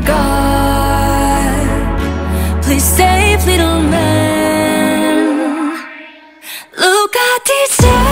God, Please save little man. Look at these.